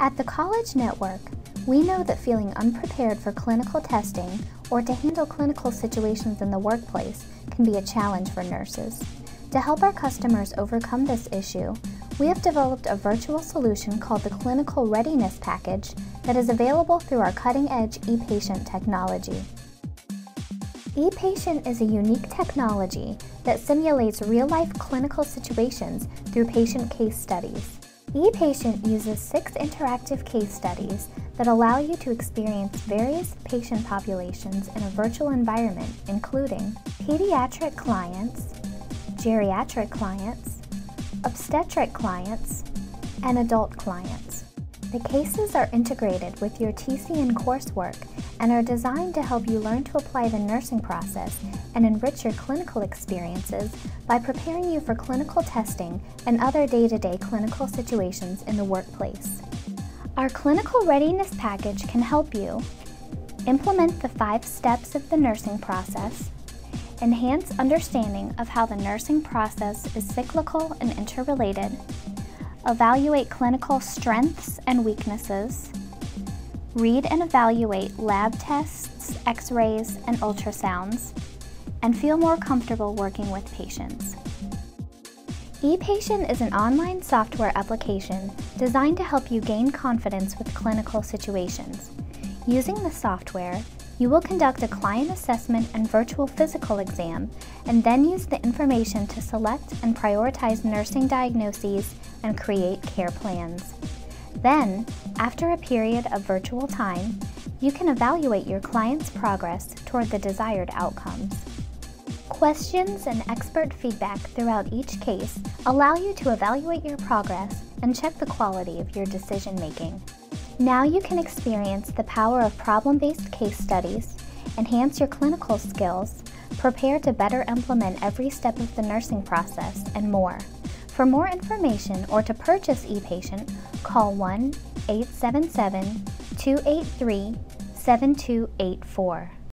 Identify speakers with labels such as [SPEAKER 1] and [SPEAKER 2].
[SPEAKER 1] At the College Network, we know that feeling unprepared for clinical testing or to handle clinical situations in the workplace can be a challenge for nurses. To help our customers overcome this issue, we have developed a virtual solution called the Clinical Readiness Package that is available through our cutting-edge ePatient technology. ePatient is a unique technology that simulates real-life clinical situations through patient case studies. ePatient uses six interactive case studies that allow you to experience various patient populations in a virtual environment, including pediatric clients, geriatric clients, obstetric clients, and adult clients. The cases are integrated with your TCN coursework and are designed to help you learn to apply the nursing process and enrich your clinical experiences by preparing you for clinical testing and other day-to-day -day clinical situations in the workplace. Our clinical readiness package can help you implement the five steps of the nursing process, enhance understanding of how the nursing process is cyclical and interrelated, evaluate clinical strengths and weaknesses, read and evaluate lab tests, x-rays, and ultrasounds, and feel more comfortable working with patients. ePatient is an online software application designed to help you gain confidence with clinical situations. Using the software, you will conduct a client assessment and virtual physical exam, and then use the information to select and prioritize nursing diagnoses and create care plans. Then, after a period of virtual time, you can evaluate your client's progress toward the desired outcomes. Questions and expert feedback throughout each case allow you to evaluate your progress and check the quality of your decision making. Now you can experience the power of problem-based case studies, enhance your clinical skills, prepare to better implement every step of the nursing process, and more. For more information or to purchase ePatient, call 1-877-283-7284.